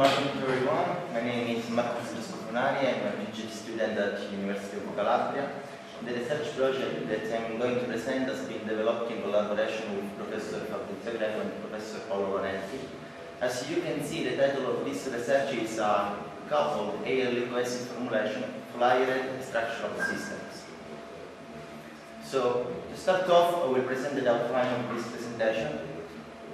morning to everyone. My name is Marco Scofonari. I'm a PhD student at the University of Calabria. The research project that I'm going to present has been developed in collaboration with Professor Fabrizio Greco and Professor Paolo Lonetti. As you can see, the title of this research is a coupled ALE cohesive formulation of layered structural systems. So, to start off, I will present the outline of this presentation.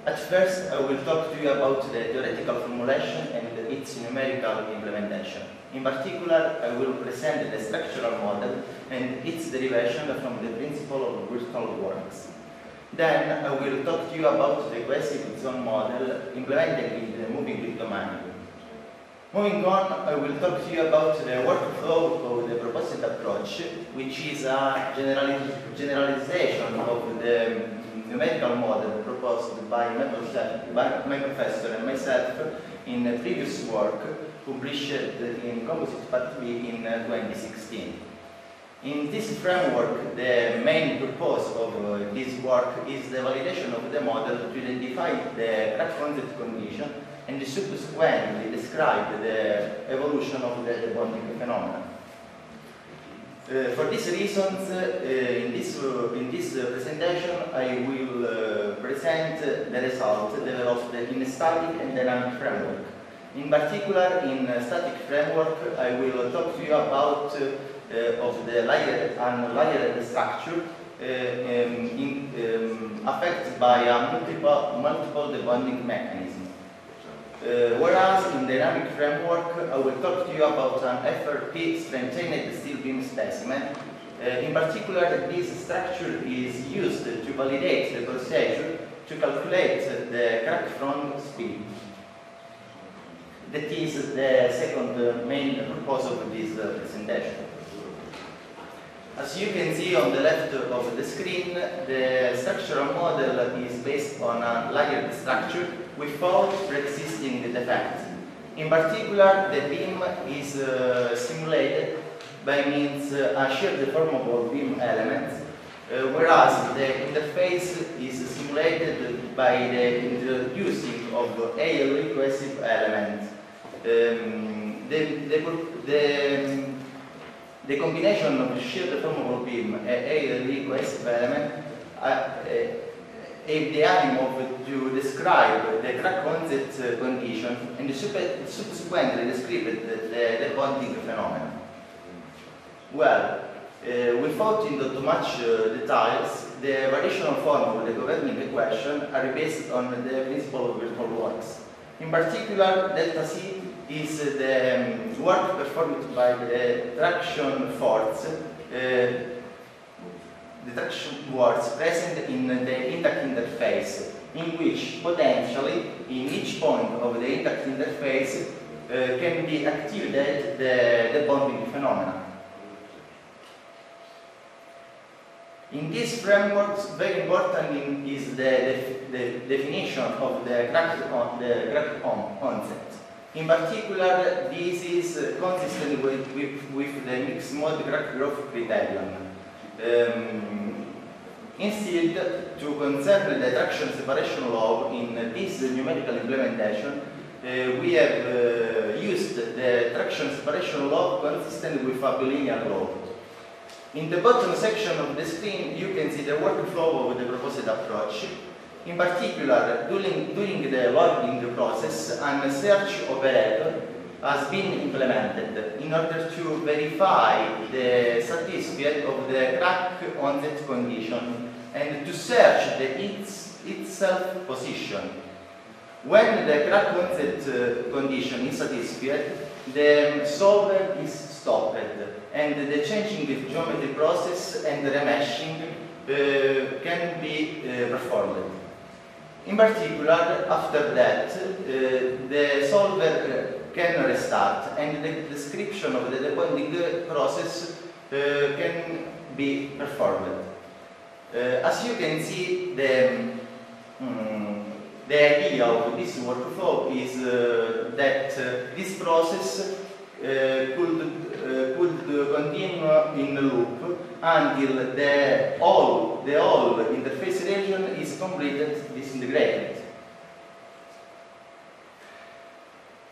At first, I will talk to you about the theoretical formulation and its numerical implementation. In particular, I will present the structural model and its derivation from the principle of virtual works. Then, I will talk to you about the cohesive zone model implemented in the moving grid domain. Moving on, I will talk to you about the workflow of the proposed approach, which is a generalization of the numerical model proposed by my, professor and myself in a previous work published in Composite Part B in 2016. In this framework, the main purpose of uh, this work is the validation of the model to identify the crack onset condition and subsequently describe the evolution of the bonding phenomenon. Uh, for these reasons, uh, uh, in this presentation, I will present the result developed in static and dynamic framework. In particular, in static framework, I will talk to you about of the layered and layered structure uh, um, in, um, affected by a multiple, multiple debonding mechanism. Uh, whereas in dynamic framework, I will talk to you about an FRP strengthened steel beam specimen. Uh, in particular, this structure is used to validate the procedure to calculate the crack front speed. That is the second main purpose of this uh, presentation. As you can see on the left of the screen, the structural model is based on a layered structure without pre-existing defects. In particular, the beam is uh, simulated by means uh, a shear deformable beam element, uh, whereas the interface is simulated by the introducing of ALE cohesive element. Um, the, the, the, the, combination of shear deformable beam and ALE cohesive element have the aim of to describe the crack onset uh, condition and subsequently describe the, the, the bonding phenomenon. Well, uh, without into too much uh, details, the variational form of the governing equation are based on the principle of virtual works. In particular, delta C is the um, work performed by the traction force uh, the traction works present in the intact interface, in which potentially in each point of the intact interface uh, can be activated the, the bonding phenomena. In these frameworks, very important is the, the, definition of the crack, the crack onset. In particular, this is consistent with, with, with the mixed mode crack growth criterion. Um, instead, to concern the traction separation law in this numerical implementation, uh, we have uh, used the traction separation law consistent with bilinear law. In the bottom section of the screen, you can see the workflow of the proposed approach. In particular, during, during the loading process, a search operator has been implemented in order to verify the certificate of the crack onset condition and to search the its, itself position. When the crack onset uh, condition is satisfied, the solver is stopped and the changing the geometry process and the remeshing uh, can be uh, performed. In particular, after that, uh, the solver can restart and the description of the debonding process uh, can be performed. Uh, as you can see, the, um, the idea of this workflow is uh, that uh, this process uh, could, uh, could continue in loop until the all the whole interface region is completed disintegrated.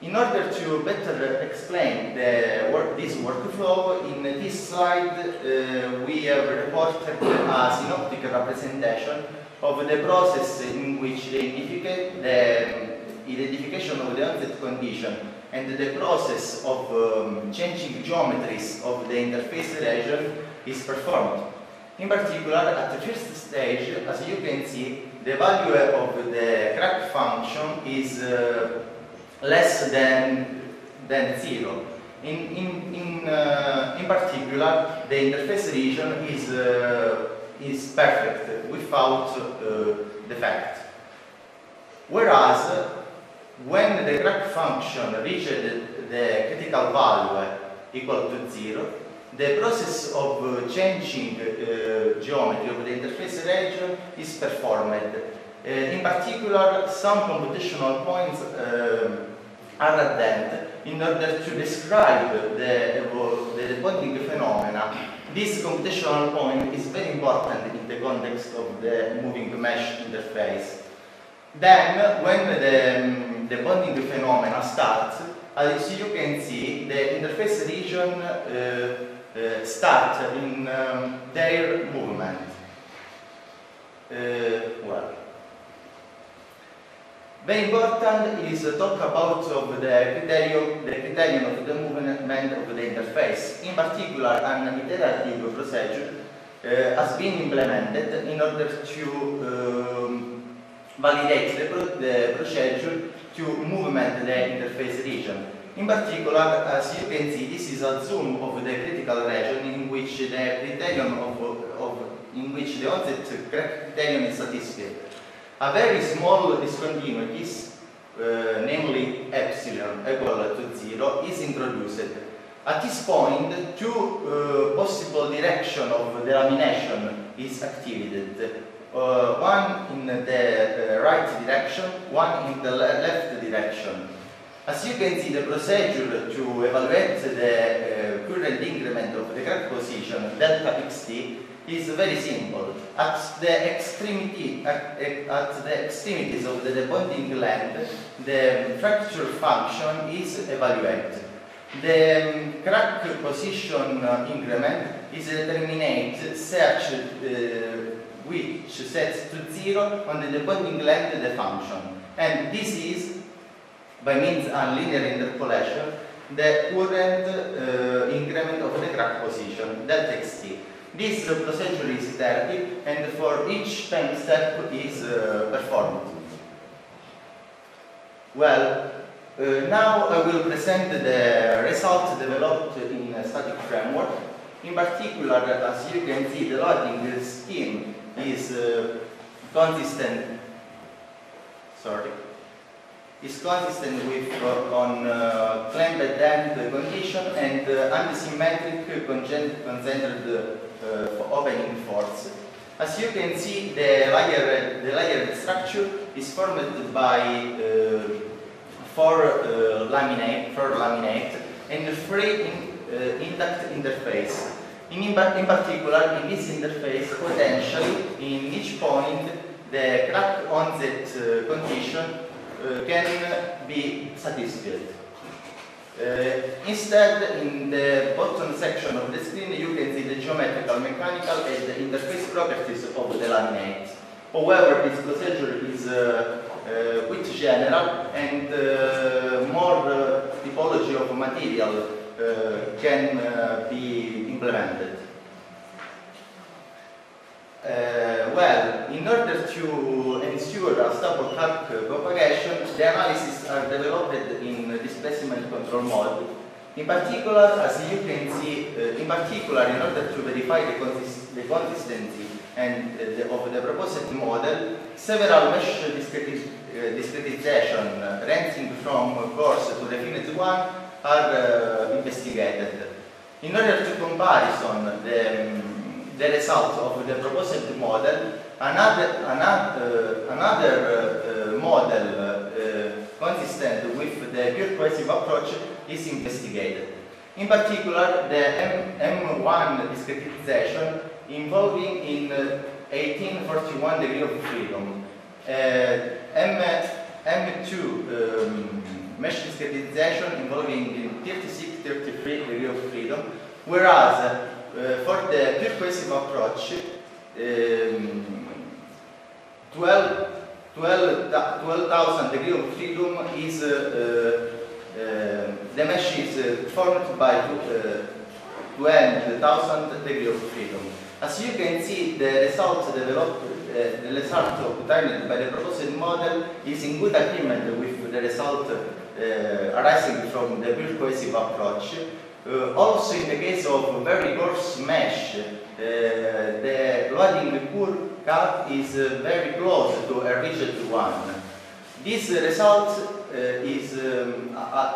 In order to better explain work, this workflow, in this slide uh, we have reported a synoptic representation of the process in which the, the identification of the onset condition and the process of um, changing geometries of the interface region is performed. In particular, at the first stage, as you can see, the value of the crack function is uh, less than, than zero. In, in, in, uh, in particular, the interface region is, uh, is perfect without uh, defect. Whereas, when the crack function reaches the critical value equal to zero, the process of uh, changing uh, geometry of the interface region is performed. Uh, in particular, some computational points uh, are added in order to describe the, the bonding phenomena. This computational point is very important in the context of the moving mesh interface. Then, when the, the bonding phenomena starts, as you can see, the interface region uh, uh, start in um, their movement. Uh, well, very important is to talk about of the criterion, the criterion of the movement of the interface. In particular, an iterative procedure uh, has been implemented in order to um, validate the, pro the procedure to movement the interface region. In particular, as you can see, this is a zoom of the critical region in which the criterion of, of in which the onset criterion is satisfied. A very small discontinuities, uh, namely epsilon equal to zero, is introduced. At this point, two uh, possible direction of the lamination is activated. Uh, one in the uh, right direction, one in the left direction. As you can see, the procedure to evaluate the uh, current increment of the crack position, delta xt, is very simple. At the extremity, at, at the extremities of the debonding length, the fracture function is evaluated. The um, crack position uh, increment is determined such uh, which sets to zero on the debonding length the function. And this is by means of linear interpolation the current uh, increment of the crack position, delta xt. This uh, procedure is iterative and for each time step is uh, performed. Well, uh, now I will present the results developed in a static framework. In particular, as you can see, the loading scheme is uh, consistent sorry is consistent with uh, on uh, clamped end condition and uh, antisymmetric concentrated uh, opening force. As you can see, the layer the layered structure is formed by uh, four uh, laminate, four laminate, and three in, intact interface. In, in, particular, in this interface, potentially, in each point, the crack onset condition uh, can be satisfied. Uh, instead, in the bottom section of the screen, you can see the geometrical, mechanical, and the interface properties of the laminate. However, this procedure is uh, uh, quite general and uh, more uh, typology of material can be implemented. Uh, well, in order to ensure a stable crack propagation, the analyses are developed in displacement control mode. In particular, as you can see, uh, in particular, in order to verify the, consist the consistency and uh, the, of the proposed model, several mesh discreti uh, discretization ranging from coarse to refined one are uh, investigated. In order to comparison the um, the result of the proposed model, another, another, another uh, model uh, consistent with the pure cohesive approach is investigated. In particular, the M M1 discretization involving in 1841 degree of freedom. Uh, M M2 um, mesh discretization involving in 36-33 degree of freedom, whereas uh, for the pure cohesive approach, um, 12 12,000 degree of freedom is uh, uh, the mesh is uh, formed by 20,000 degree of freedom. As you can see, the results developed, uh, the result obtained by the proposed model is in good agreement with the result uh, arising from the pure cohesive approach. Uh, also, in the case of very coarse mesh, the loading curve cut is uh, very close to a rigid one. This result uh, is um,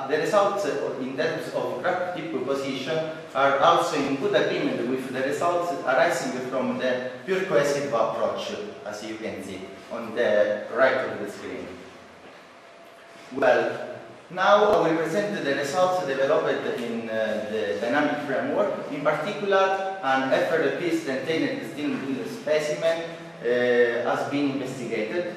the results in terms of crack tip position are also in good agreement with the results arising from the pure cohesive approach, as you can see on the right of the screen. Well, now I will present the results developed in uh, the dynamic framework, in particular an FRP strengthened steel specimen Uh, has been investigated,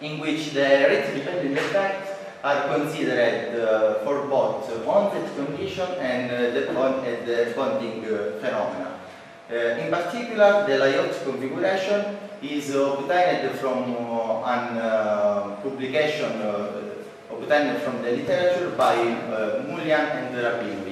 in which the rate-dependent effects are considered uh, for both onset condition and uh, the, bond, uh, the bonding uh, phenomena. in particular, the layout configuration is obtained from an publication obtained from the literature by uh, Mulian and Rabinovich.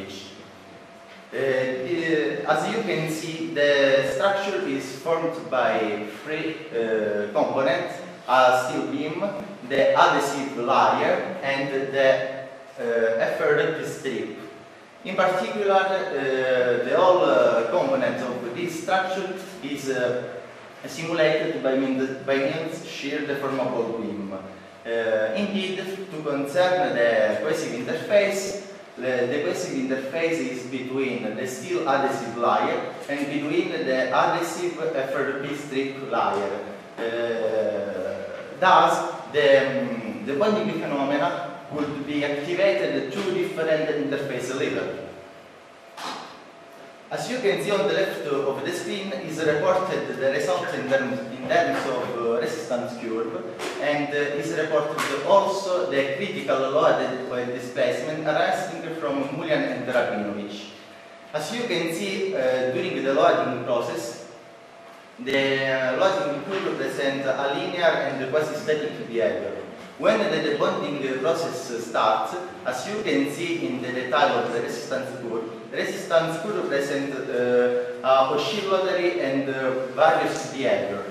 Uh, as you can see, the structure is formed by three uh, components, a steel beam, the adhesive layer, and the uh, FRP strip. In particular, uh, the whole uh, component of this structure is uh, simulated by means, by means shear deformable beam. Uh, indeed, to concern the cohesive interface, the, the cohesive interface is between the steel adhesive layer and between the adhesive FRP strip layer. Uh, thus, the, um, the bonding phenomena could be activated at two different interface levels. As you can see on the left of the screen is reported the result in terms, in terms of uh, resistance curve and uh, is reported also the critical loaded displacement arising from Mulian and Rabinovich. As you can see uh, during the loading process, the loading curve presents a linear and quasi-static behavior. When the debonding process starts, as you can see in the detail of the resistance curve, resistance curve presents uh, oscillatory and uh, various behavior.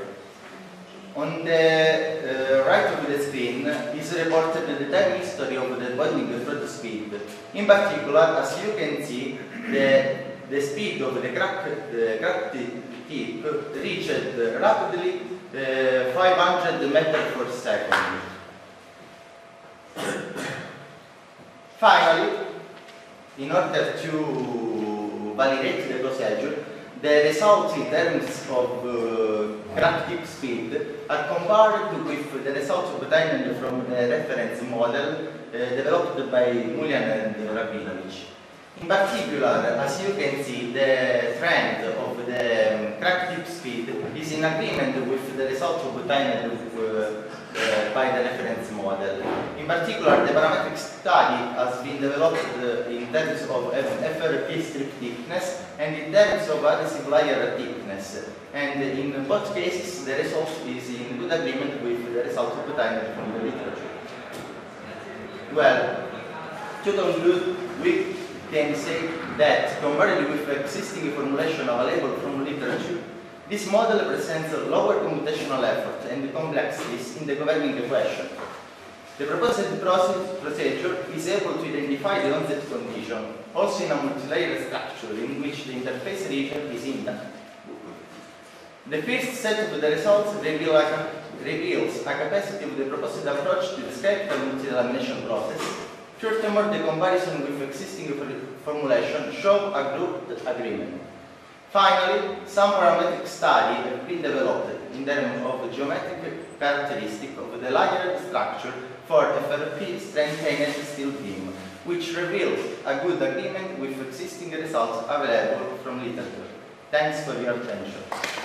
On the uh, right of the screen is reported the time history of the bonding through speed. In particular, as you can see, the, the speed of the crack, the tip reached rapidly uh, 500 meters per second. Finally, in order to validate the procedure, the results in terms of uh, crack tip speed are compared with the results obtained from the reference model uh, developed by Mulian and Rabinovich. In particular, as you can see, the trend of the um, crack tip speed is in agreement with the results obtained uh, uh, by the reference model. In particular, the parametric study has been developed uh, in terms of FRP strip thickness and in terms of adhesive layer thickness. And in both cases, the result is in good agreement with the result obtained from the literature. Well, to conclude, we can say that compared with existing formulation available from literature, this model presents a lower computational effort and complexities in the governing equation. The proposed process procedure is able to identify the onset condition, also in a multilayer structure in which the interface region is intact. The first set of the results reveal reveals a capacity of the proposed approach to describe the multi-lamination process. Furthermore, the comparison with existing formulation show a grouped agreement. Finally, some parametric study have been developed in terms of the geometric characteristic of the layered structure for FRP strengthened steel beam, which reveals a good agreement with existing results available from literature. Thanks for your attention.